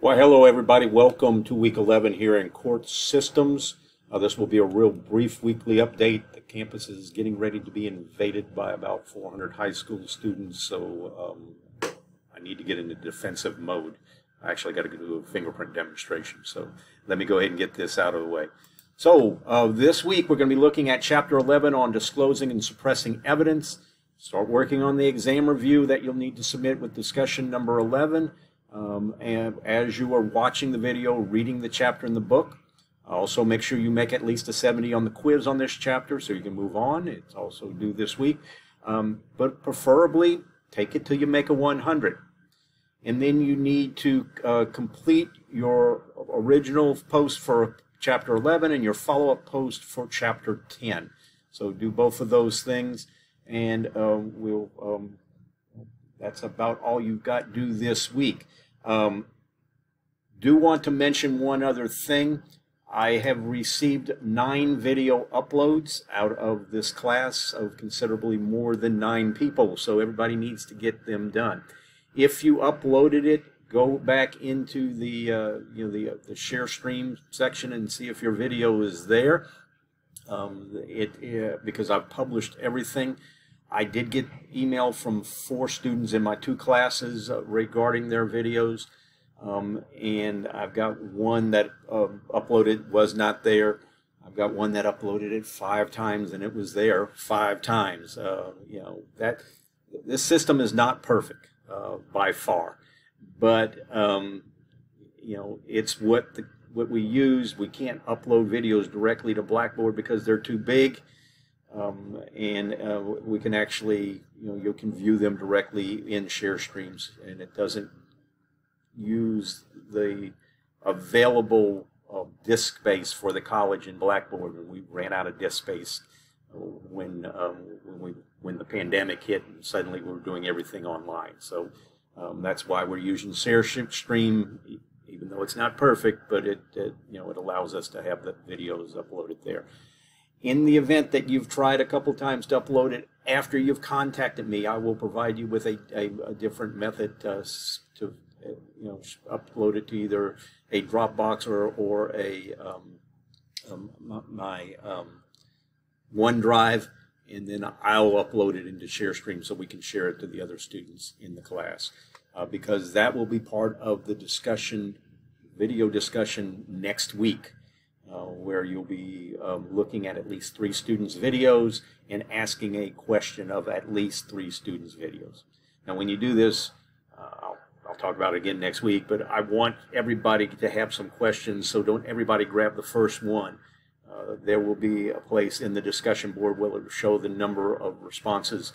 Well, hello, everybody. Welcome to week 11 here in Court Systems. Uh, this will be a real brief weekly update. The campus is getting ready to be invaded by about 400 high school students, so um, I need to get into defensive mode. I actually got to do a fingerprint demonstration, so let me go ahead and get this out of the way. So, uh, this week we're going to be looking at Chapter 11 on disclosing and suppressing evidence. Start working on the exam review that you'll need to submit with discussion number 11. Um, and as you are watching the video, reading the chapter in the book, also make sure you make at least a 70 on the quiz on this chapter so you can move on. It's also due this week. Um, but preferably, take it till you make a 100. And then you need to uh, complete your original post for chapter 11 and your follow-up post for chapter 10. So do both of those things, and uh, we'll. Um, that's about all you've got due this week. Um, do want to mention one other thing. I have received nine video uploads out of this class of considerably more than nine people, so everybody needs to get them done. If you uploaded it, go back into the uh, you know the uh, the ShareStream section and see if your video is there. Um, it uh, because I've published everything. I did get email from four students in my two classes uh, regarding their videos. Um, and I've got one that uh, uploaded was not there. I've got one that uploaded it five times and it was there five times. Uh, you know that this system is not perfect uh, by far, but um, you know it's what the what we use. We can't upload videos directly to Blackboard because they're too big. Um, and uh, we can actually, you know, you can view them directly in ShareStreams, and it doesn't use the available uh, disk space for the college in Blackboard. We ran out of disk space when um, when we when the pandemic hit, and suddenly we were doing everything online. So um, that's why we're using ShareStream even though it's not perfect, but it, it you know it allows us to have the videos uploaded there. In the event that you've tried a couple times to upload it after you've contacted me, I will provide you with a, a, a different method to uh, you know upload it to either a Dropbox or or a um, um, my um, OneDrive, and then I'll upload it into ShareStream so we can share it to the other students in the class. Uh, because that will be part of the discussion, video discussion next week uh, where you'll be um, looking at at least three students' videos and asking a question of at least three students' videos. Now, when you do this, uh, I'll, I'll talk about it again next week, but I want everybody to have some questions, so don't everybody grab the first one. Uh, there will be a place in the discussion board where it will show the number of responses.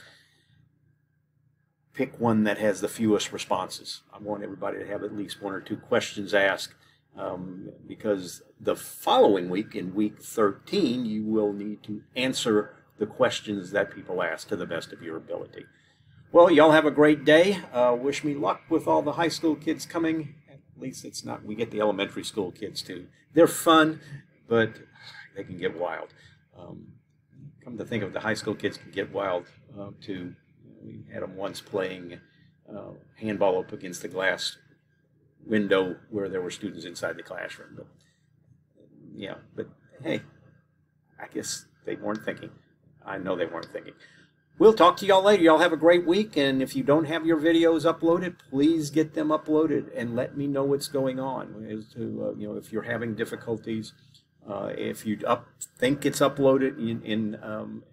Pick one that has the fewest responses. I want everybody to have at least one or two questions asked um, because the following week, in week 13, you will need to answer the questions that people ask to the best of your ability. Well, y'all have a great day. Uh, wish me luck with all the high school kids coming. At least it's not, we get the elementary school kids too. They're fun, but they can get wild. Um, come to think of it, the high school kids can get wild uh, too. We had them once playing uh, handball up against the glass window where there were students inside the classroom. But yeah, but hey, I guess they weren't thinking. I know they weren't thinking. We'll talk to y'all later. Y'all have a great week, and if you don't have your videos uploaded, please get them uploaded and let me know what's going on. As to uh, you know, if you're having difficulties, uh, if you up, think it's uploaded in, in um,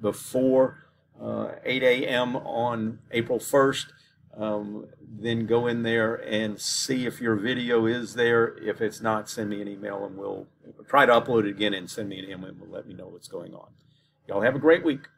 before uh, 8 a.m. on April 1st, um, then go in there and see if your video is there. If it's not, send me an email and we'll try to upload it again and send me an email and let me know what's going on. Y'all have a great week.